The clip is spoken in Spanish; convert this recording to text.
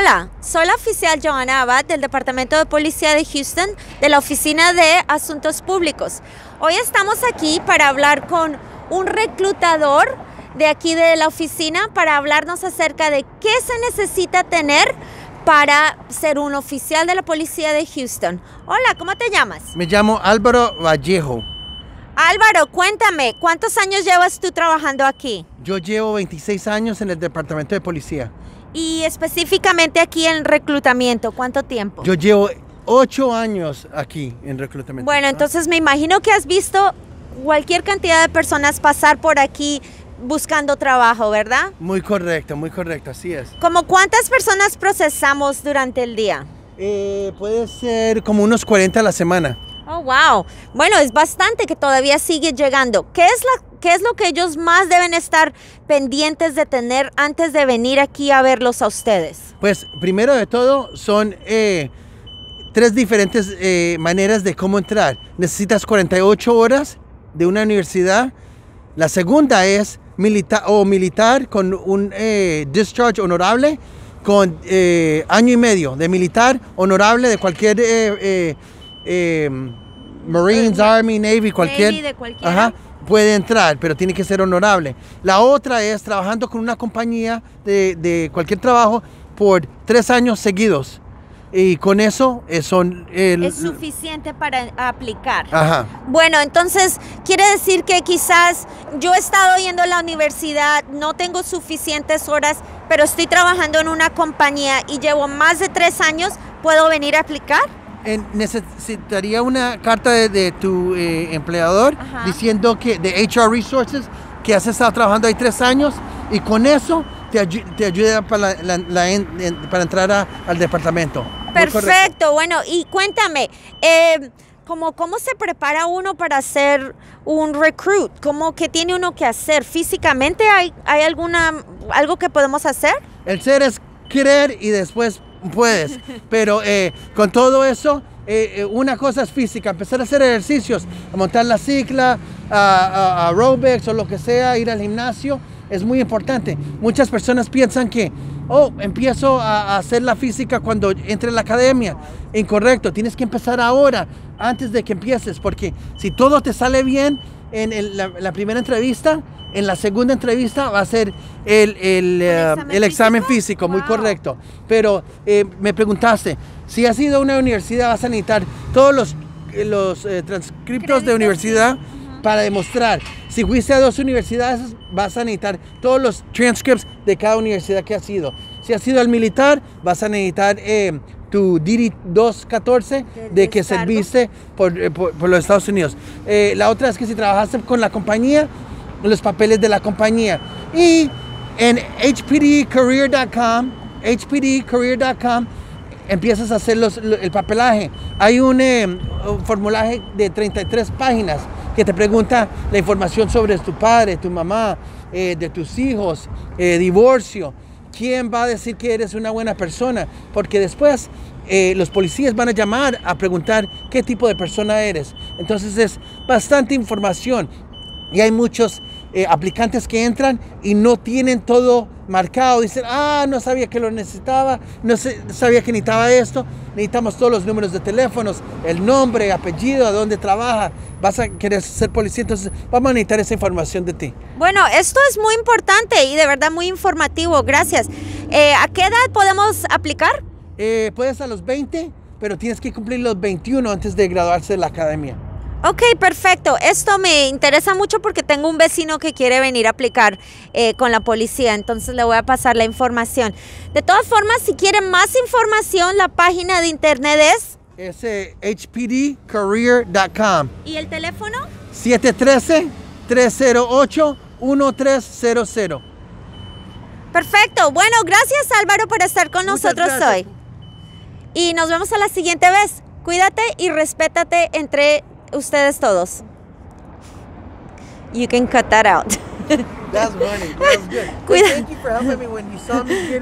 Hola, soy la oficial Joanna Abad del Departamento de Policía de Houston de la Oficina de Asuntos Públicos. Hoy estamos aquí para hablar con un reclutador de aquí de la oficina para hablarnos acerca de qué se necesita tener para ser un oficial de la policía de Houston. Hola, ¿cómo te llamas? Me llamo Álvaro Vallejo. Álvaro, cuéntame, ¿cuántos años llevas tú trabajando aquí? Yo llevo 26 años en el departamento de policía. Y específicamente aquí en reclutamiento, ¿cuánto tiempo? Yo llevo 8 años aquí en reclutamiento. Bueno, entonces me imagino que has visto cualquier cantidad de personas pasar por aquí buscando trabajo, ¿verdad? Muy correcto, muy correcto, así es. ¿Como cuántas personas procesamos durante el día? Eh, puede ser como unos 40 a la semana. Oh, wow. Bueno, es bastante que todavía sigue llegando. ¿Qué es, la, ¿Qué es lo que ellos más deben estar pendientes de tener antes de venir aquí a verlos a ustedes? Pues primero de todo son eh, tres diferentes eh, maneras de cómo entrar. Necesitas 48 horas de una universidad. La segunda es militar o militar con un eh, discharge honorable con eh, año y medio de militar honorable de cualquier eh, Marines, Army, Navy, cualquier, Navy de cualquiera. Ajá, puede entrar, pero tiene que ser honorable. La otra es trabajando con una compañía de, de cualquier trabajo por tres años seguidos. Y con eso eh, son... el- Es suficiente para aplicar. Ajá. Bueno, entonces quiere decir que quizás yo he estado yendo a la universidad, no tengo suficientes horas, pero estoy trabajando en una compañía y llevo más de tres años, ¿puedo venir a aplicar? Necesitaría una carta de, de tu eh, empleador Ajá. diciendo que de HR Resources que has estado trabajando ahí tres años y con eso te, ayu- te ayuda para, la- la- la en- en- para entrar a- al departamento. Perfecto, bueno, y cuéntame, eh, ¿cómo, ¿cómo se prepara uno para ser un recruit? ¿Cómo, ¿Qué tiene uno que hacer? ¿Físicamente hay, hay alguna, algo que podemos hacer? El ser es querer y después puedes. Pero eh, con todo eso, eh, eh, una cosa es física, empezar a hacer ejercicios, a montar la cicla, a, a- o lo que sea, ir al gimnasio, es muy importante. Muchas personas piensan que, oh, empiezo a, a hacer la física cuando entre a la academia. Incorrecto, tienes que empezar ahora, antes de que empieces, porque si todo te sale bien en el- la, la primera entrevista, en la segunda entrevista va a ser el, el, eh, examen físico? muy correcto. Pero eh, me preguntaste, si has ido a una universidad vas a necesitar todos los, eh, los eh, transcriptos de universidad para demostrar. Si fuiste a dos universidades vas a necesitar todos los transcripts de cada universidad que has ido. Si has ido al militar vas a necesitar eh, tu DIRI 214 De de que serviste por, eh, por- por los Estados Unidos. Eh, la otra es que si trabajaste con la compañía, los papeles de la compañía. Y en hpdcareer.com, hpdcareer.com, empiezas a hacer los- lo- el papelaje. Hay un, eh, un formulaje de 33 páginas que te pregunta la información sobre tu padre, tu mamá, eh, de tus hijos, eh, divorcio. ¿Quién va a decir que eres una buena persona? Porque después eh, los policías van a llamar a preguntar qué tipo de persona eres. Entonces es bastante información. Y hay muchos eh, aplicantes que entran y no tienen todo marcado. Dicen, ah, no sabía que lo necesitaba, no sabía que necesitaba esto. Necesitamos todos los números de teléfonos, el nombre, apellido, a dónde trabaja. Vas a querer ser policía, entonces vamos a necesitar esa información de ti. Bueno, esto es muy importante y de verdad muy informativo, gracias. Eh, ¿A qué edad podemos aplicar? Eh, puedes a los 20, pero tienes que cumplir los 21 antes de graduarse de la academia. Ok, perfecto. Esto me interesa mucho porque tengo un vecino que quiere venir a aplicar eh, con la policía, entonces le voy a pasar la información. De todas formas, si quieren más información, la página de internet es... Es eh, hpdcareer.com. ¿Y el teléfono? 713-308-1300. Perfecto. Bueno, gracias Álvaro por estar con Muchas nosotros gracias. hoy. Y nos vemos a la siguiente vez. Cuídate y respétate entre ustedes todos. You can cut that out. That's funny. That was good. Cuida- Thank you for helping me when you saw me.